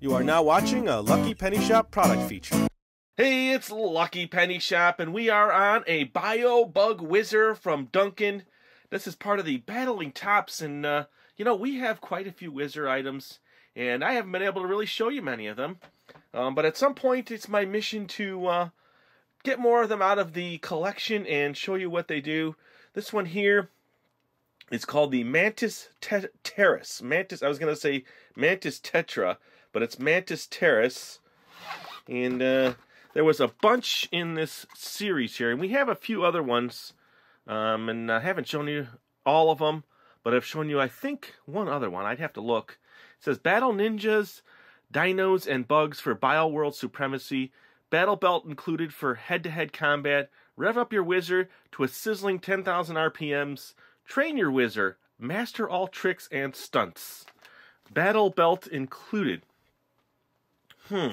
You are now watching a Lucky Penny Shop product feature. Hey, it's Lucky Penny Shop, and we are on a Bio Bug Wizzzer from Duncan. This is part of the Battling Tops, and uh, you know, we have quite a few Wizzzer items, and I haven't been able to really show you many of them. Um, but at some point, it's my mission to uh, get more of them out of the collection and show you what they do. This one here is called the Mantis Te- Terris. Mantis, I was going to say Mantis Tetra, but it's Mantis Terris. And uh, there was a bunch in this series here, and we have a few other ones. Um, and I haven't shown you all of them, but I've shown you, I think, one other one. I'd have to look. It says Battle Ninjas, Dinos, and Bugs for Bio World Supremacy. Battle Belt included for head to head combat. Rev up your Wizzzer to a sizzling 10,000 RPMs. Train your Wizzzer. Master all tricks and stunts. Battle Belt included. Hmm.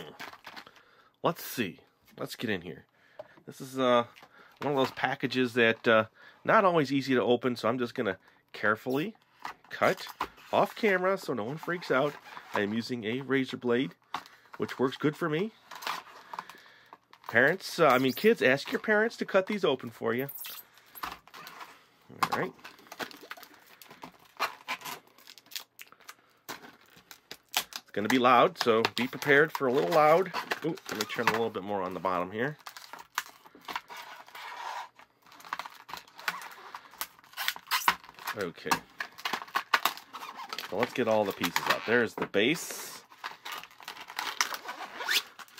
Let's see. Let's get in here. This is uh, one of those packages that uh, not always easy to open, so I'm just going to carefully cut off camera so no one freaks out. I am using a razor blade, which works good for me. Parents, uh, I mean kids, ask your parents to cut these open for you. All right. Going to be loud, so be prepared for a little loud. Ooh, let me turn a little bit more on the bottom here. Okay. So let's get all the pieces out. There's the base.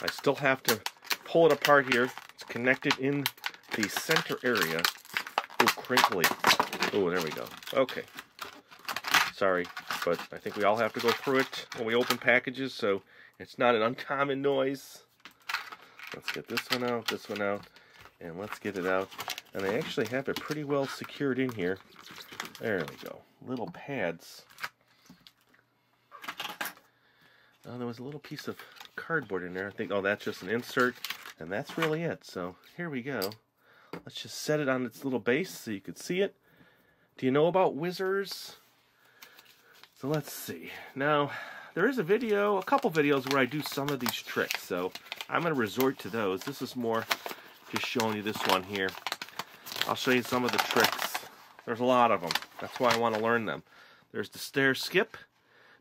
I still have to pull it apart here. It's connected in the center area. Oh, crinkly. Oh, there we go. Okay. Sorry, but I think we all have to go through it when we open packages, so it's not an uncommon noise. Let's get this one out, this one out, and let's get it out. And they actually have it pretty well secured in here. There we go. Little pads. Oh, there was a little piece of cardboard in there. I think, oh, that's just an insert, and that's really it. So here we go. Let's just set it on its little base so you could see it. Do you know about Wizzzers? So let's see. Now, there is a video, a couple videos where I do some of these tricks, so I'm going to resort to those. This is more just showing you this one here. I'll show you some of the tricks. There's a lot of them. That's why I want to learn them. There's the stair skip,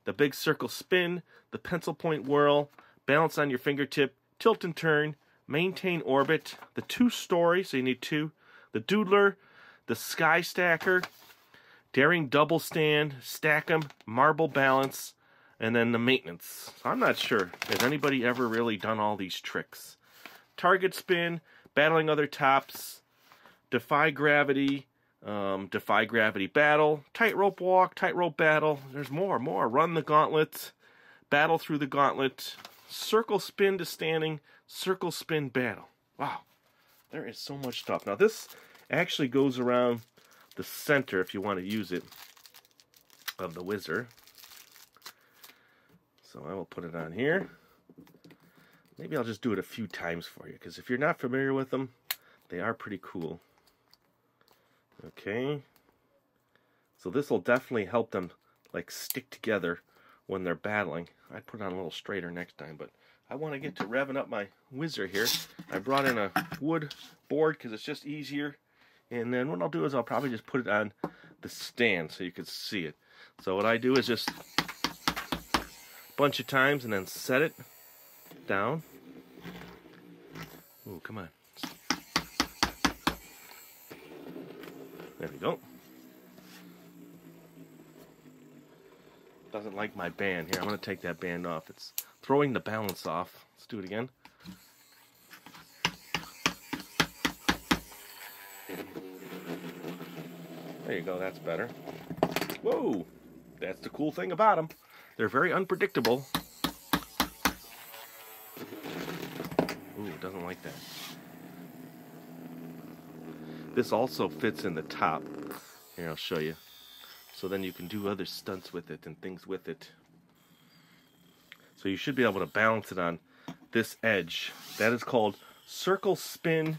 the big circle spin, the pencil point whirl, balance on your fingertip, tilt and turn, maintain orbit, the two story, so you need two, the doodler, the sky stacker, daring double stand, stack 'em, marble balance, and then the maintenance. I'm not sure. Has anybody ever really done all these tricks? Target spin, battling other tops, defy gravity, um, defy gravity battle, tightrope walk, tightrope battle. There's more, more. Run the gauntlet, battle through the gauntlet, circle spin to standing, circle spin battle. Wow, there is so much stuff. Now this actually goes around the center if you want to use it of the Wizzzer. So I will put it on here. Maybe I'll just do it a few times for you because if you're not familiar with them, they are pretty cool. Okay. So this will definitely help them like stick together when they're battling. I'd put it on a little straighter next time, but I want to get to revving up my Wizzzer here. I brought in a wood board because it's just easier. And then what I'll do is I'll probably just put it on the stand so you can see it. So what I do is just a bunch of times and then set it down. Oh, come on. There we go. Doesn't like my band. Here, I'm going to take that band off. It's throwing the balance off. Let's do it again. There you go, that's better. Whoa! That's the cool thing about them. They're very unpredictable. Ooh, doesn't like that. This also fits in the top. Here, I'll show you. So then you can do other stunts with it and things with it. So you should be able to balance it on this edge. That is called circle spin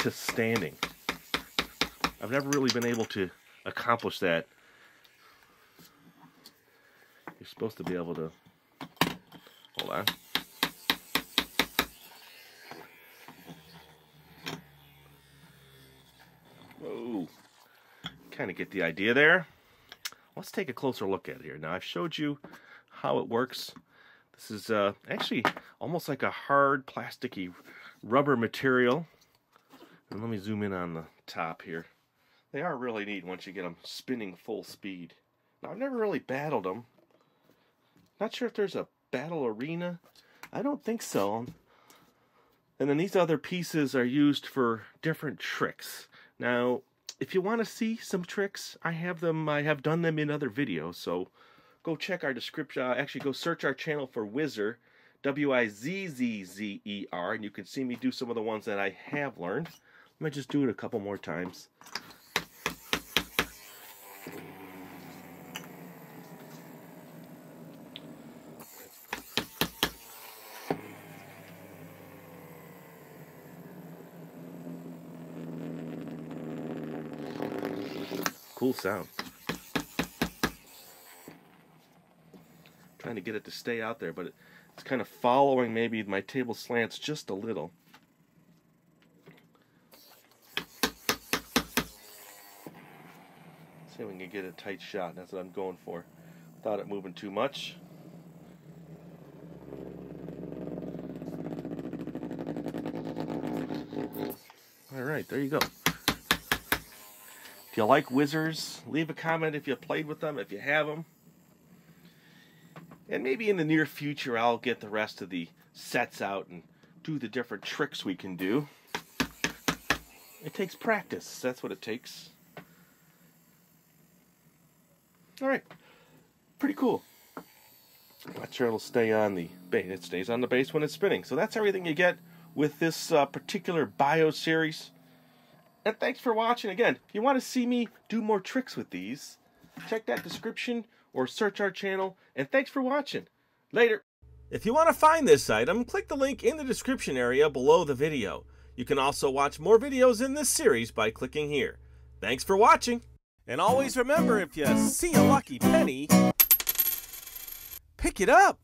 to standing. I've never really been able to accomplish that. You're supposed to be able to... Hold on. Whoa. Kind of get the idea there. Let's take a closer look at it here. Now, I've showed you how it works. This is uh, actually almost like a hard, plasticky rubber material. And let me zoom in on the top here. They are really neat once you get them spinning full speed. Now, I've never really battled them. Not sure if there's a battle arena. I don't think so. And then these other pieces are used for different tricks. Now, if you want to see some tricks, I have them. I have done them in other videos. So go check our description. Uh, actually, go search our channel for Wizzzer, W-I-Z-Z-Z-E-R, and you can see me do some of the ones that I have learned. Let me just do it a couple more times. Cool sound. Trying to get it to stay out there, but it's kind of following maybe my table slants just a little. See if we can get a tight shot. That's what I'm going for. Without it moving too much. All right, there you go. If you like Wizzzers, leave a comment if you played with them, if you have them. And maybe in the near future, I'll get the rest of the sets out and do the different tricks we can do. It takes practice. That's what it takes. All right. Pretty cool. Not sure it'll stay on the base. It stays on the base when it's spinning. So that's everything you get with this uh, particular Bio series. And thanks for watching. Again, if you want to see me do more tricks with these, check that description or search our channel. And thanks for watching. Later. If you want to find this item, click the link in the description area below the video. You can also watch more videos in this series by clicking here. Thanks for watching. And always remember, if you see a lucky penny, pick it up.